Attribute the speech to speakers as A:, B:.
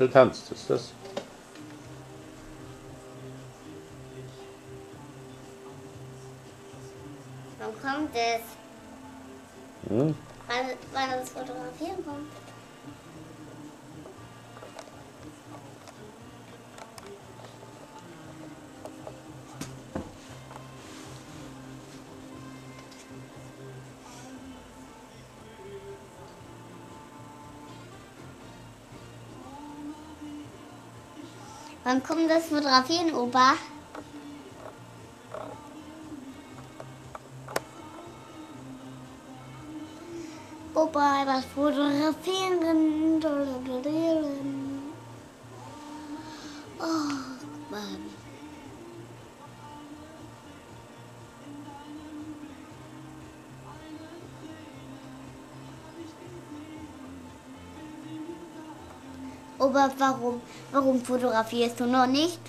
A: Du tanzt, ist das?
B: Wann kommt es?
A: Hm?
B: Wann, wann das Fotografieren kommt? Wann kommt das Fotografieren, Opa? Opa, das Fotografieren. Opa, warum, warum fotografierst du noch nicht?